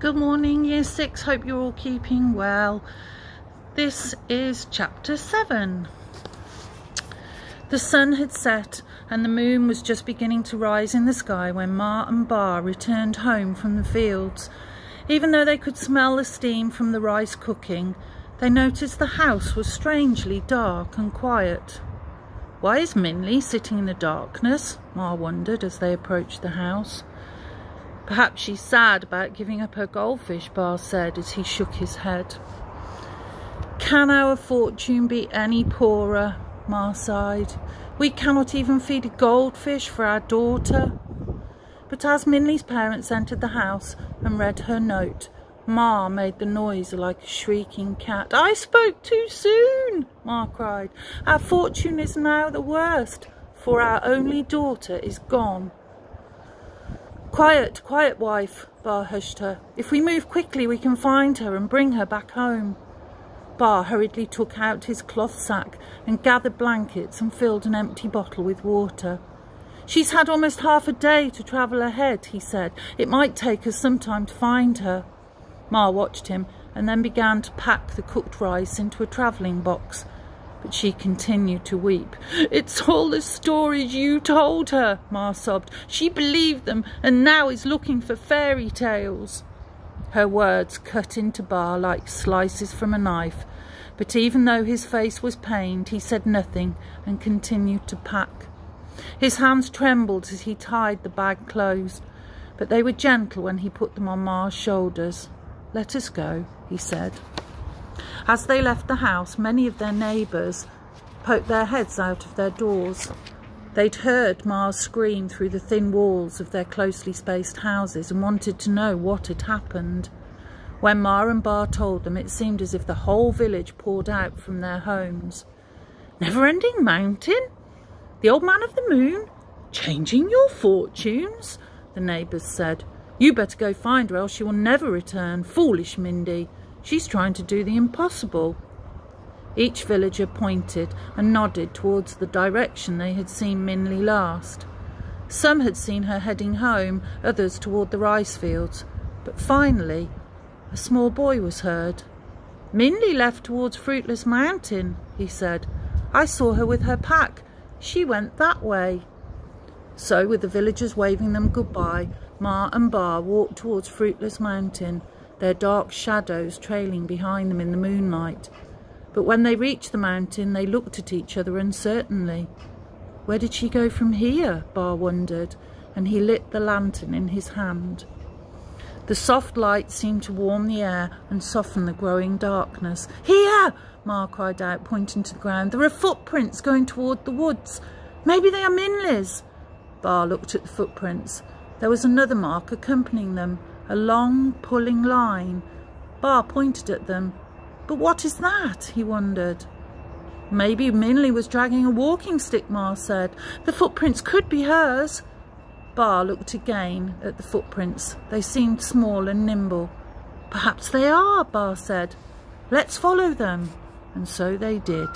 Good morning, Year 6. Hope you're all keeping well. This is Chapter 7. The sun had set and the moon was just beginning to rise in the sky when Ma and Ba returned home from the fields. Even though they could smell the steam from the rice cooking, they noticed the house was strangely dark and quiet. Why is Minli sitting in the darkness? Ma wondered as they approached the house. Perhaps she's sad about giving up her goldfish, Ba said as he shook his head. Can our fortune be any poorer? Ma sighed. We cannot even feed a goldfish for our daughter. But as Minli's parents entered the house and read her note, Ma made the noise like a shrieking cat. I spoke too soon, Ma cried. Our fortune is now the worst, for our only daughter is gone. Quiet, quiet, wife, Ba hushed her. If we move quickly, we can find her and bring her back home. Ba hurriedly took out his cloth sack and gathered blankets and filled an empty bottle with water. She's had almost half a day to travel ahead, he said. It might take us some time to find her. Ma watched him and then began to pack the cooked rice into a travelling box but she continued to weep. It's all the stories you told her, Ma sobbed. She believed them and now is looking for fairy tales. Her words cut into Ba like slices from a knife, but even though his face was pained, he said nothing and continued to pack. His hands trembled as he tied the bag closed, but they were gentle when he put them on Ma's shoulders. Let us go, he said. As they left the house, many of their neighbours poked their heads out of their doors. They'd heard Ma's scream through the thin walls of their closely spaced houses and wanted to know what had happened. When Ma and Ba told them, it seemed as if the whole village poured out from their homes. Never-ending mountain? The old man of the moon? Changing your fortunes? The neighbours said. You better go find her, else she will never return. Foolish Minli. She's trying to do the impossible. Each villager pointed and nodded towards the direction they had seen Minli last. Some had seen her heading home, others toward the rice fields. But finally, a small boy was heard. Minli left towards Fruitless Mountain, he said. I saw her with her pack. She went that way. So, with the villagers waving them goodbye, Ma and Ba walked towards Fruitless Mountain, their dark shadows trailing behind them in the moonlight. But when they reached the mountain, they looked at each other uncertainly. Where did she go from here? Ba wondered, and he lit the lantern in his hand. The soft light seemed to warm the air and soften the growing darkness. Here! Ma cried out, pointing to the ground. There are footprints going toward the woods. Maybe they are Minli's. Ba looked at the footprints. There was another mark accompanying them, a long pulling line. Ba pointed at them. But what is that? he wondered. Maybe Minli was dragging a walking stick, Ma said. The footprints could be hers. Ba looked again at the footprints. They seemed small and nimble. Perhaps they are, Ba said. Let's follow them. And so they did.